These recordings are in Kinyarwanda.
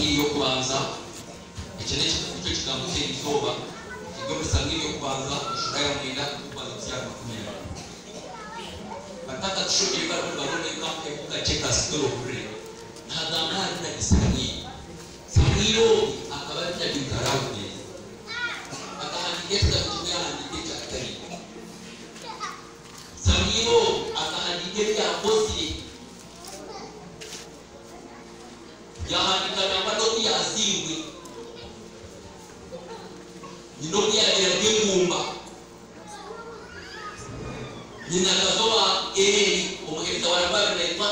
sangi yokubanza ekyo nekyo kigambo kyebizooba kigombe sangi yokubanza enshura ya mwenda okubanza kusyaka makumi abiri bataka tushughuli bado baboneka ebuka cheka sikolo bure ntagamari na gisanyi sangiro akabari na jimkaraude akahandikesa mtume ahandike cha atari sangiro akahandike ya bosi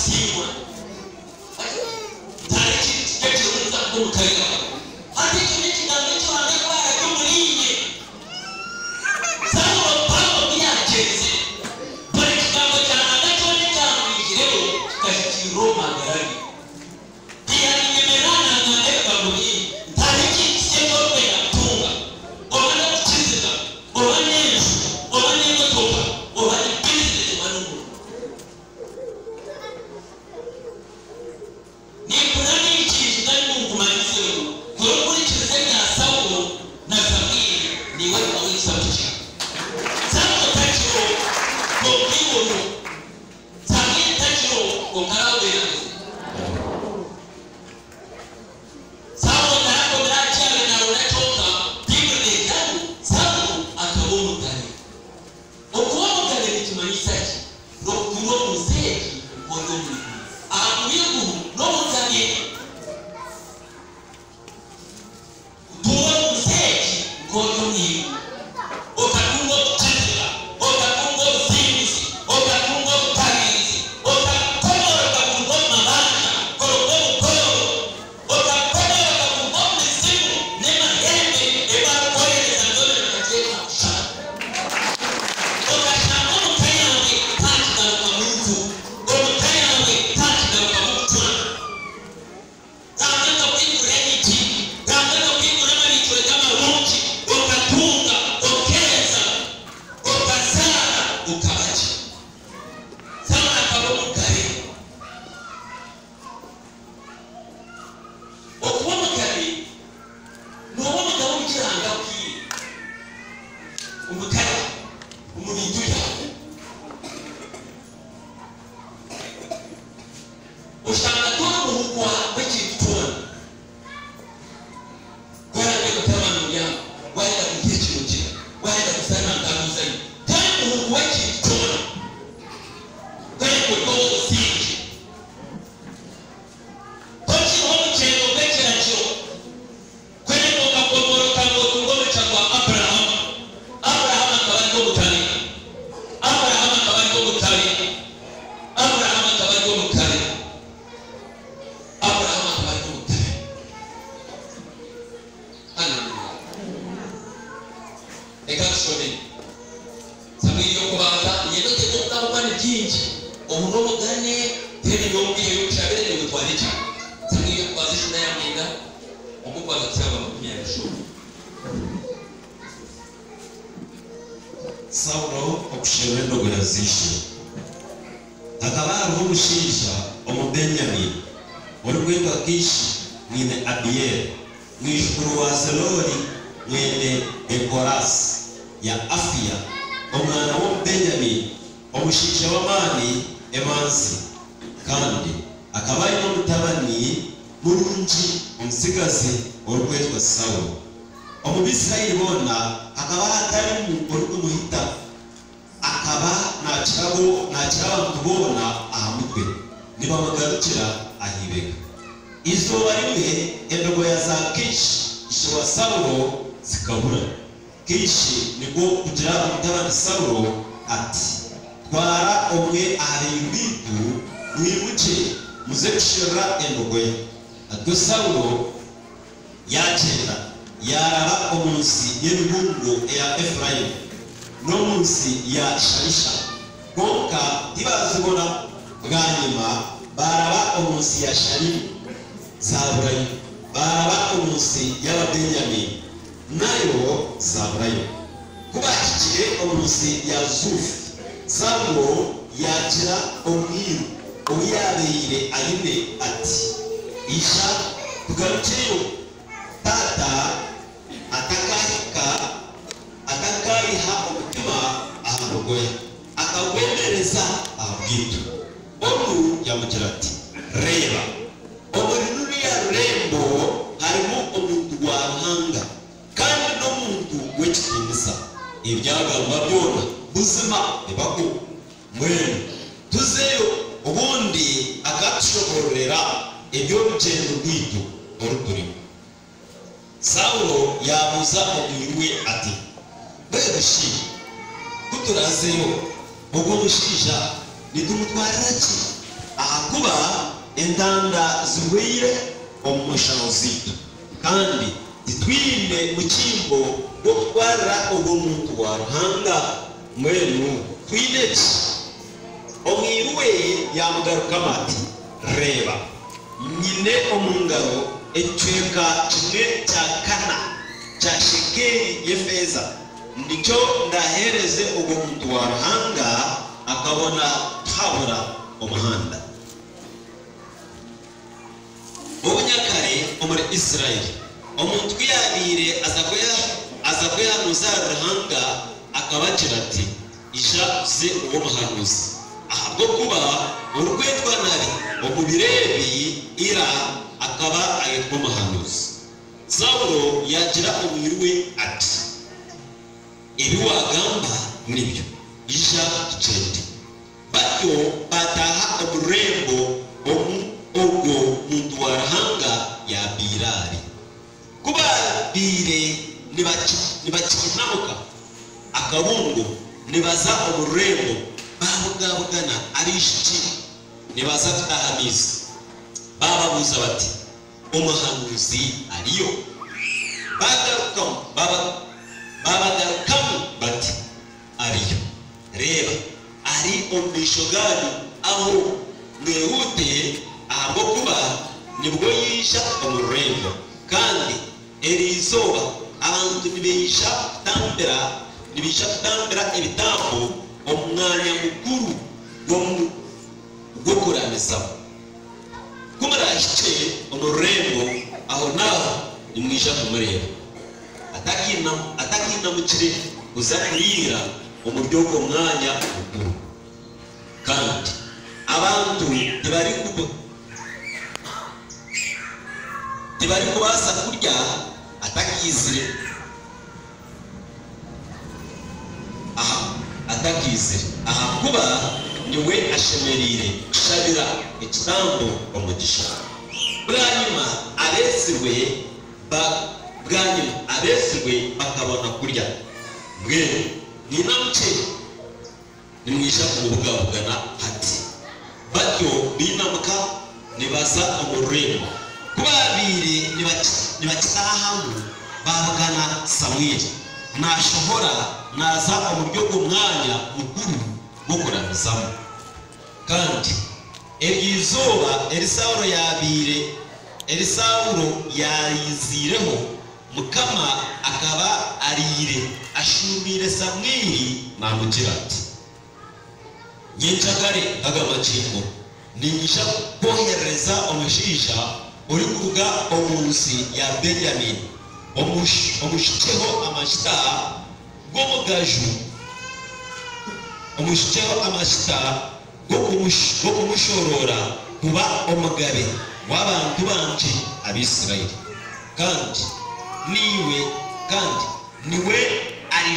a s i r m a n t a r ki d u nayamwiga omukwaza kusaba makumi abishumi sawulo okushima endogo yazishe hakaba hariho omushaija omubenyamini orikwetwa kishi mwine abiyeri mwizukuru wa selori mwene ekorasi ya afiya omwana w'omubenyamini omushaija w'amaani emansi kandi akaba ayine omutabani mulungi omusigazi olugwetwa sawulo omubisirayiri bonna akaba atalimu olugumuyita akaba nakiraba nti boona aha mutwe nibamugarukira ahibega izooba rimwe endogoya za kishi ishewa sawulo zikabura kishi nibwo kugira omutabani sawulo ati twara omwe aha bintu mwimuke muze kushirira endogoya ubwo sawuro yakenda yaraba umunsi y'ibihungu ya efurayimu n'umunsi ya sharisha konka ntibazibona bwa nyuma baraba umunsi ya shariri zaburayo baraba umunsi y'ababenyamini nayo zaburayo kubakikiye umunsi ya zufu sawuro yakira umwiru uwiyabeire ayine ati isha tugarukeyo tata atakahika atakayiha umutima ahamugoya akagwemereza bwitu omu yamugira ati reba omuri ruriya rembo harimu omuntu waruhanga kandi n'omuntu w'ekitinisa ebyagamba byona buzima ebaku mwenu eby'olugendo lwitu olutulimu sawulo yabuuza omubiri we ati bwe bushi gutulazeyo ogw'omushiija ne tumutwalira ki ahakuba entanda zirwire omu nshaho ziitu kandi titwine mukimbo gw'okutwalira ogw'omuntu wa ruhanga mwenu twine ki omwiru we ati reeba nyine omungalo ecweka kimwe cya kana cya shekeli y'efeza nicyo ndahereze ubwo muntu wa ruhanga akabona habura umuhanda mu muri Israeli umuntu uyarire aza kuyahanuza ruhanga akabakira ati ija uze uwo muhanuzi rwo kuba urwitwa nabi umubirebi ira akaba ayitwa umuhanuzi sawuro yagira umubiri we ati ibi wagamba nibyo ija gende batyo bataha omurembo omu muntu warahanga ya kuba bire nibakinamuka akabungo nibaza omurembo b'aho ngabo ugana ari ntibaza kutahamiza bababuza bati umuhanuzi ariyo bagarukamo babagarukamo bati ariyo reba ari umwisho ganyu aho mwihutiye ahabwo kuba nibwo yisha umurembo kandi iri izuba abantu ntibisha kutambira ntibisha kutambira ibitambo umwanya mukuru wo kurambizamo ko murashyikeye umurembo aho naho ni mwisha kumureba atakinamukire uza kurira umuryo w'uwo mukuru kandi abantu ntibari kuba ntibari kubasa kurya atakizire kuba ahakuba niwe ashemerire shabira ikirambo umugisha bwa nyuma abesirwe bwa nyuma abesirwe bakabona kurya mwe ni namuke nimwisha kumubwabugana hati batyo binamuka nibaza umururembo kuba babiri nibakitaha hamwe bavugana samweli nashobora mwaza uburyo bw'umwanya mukuru bwo kuramizamo kandi izuba erisawuro yabire erisawuro yayizireho mukama akaba arire ashumire samwiri mpamukira ati nyincagare agamakingo ningisha kohereza omushisha uri kuvuga omunsi ya benyamini omushikeho amashita g'omugaju omushikireho amasita g'okumushorora kuba omugabe w'abantu bangi abisirayiri kandi niwe kandi niwe ari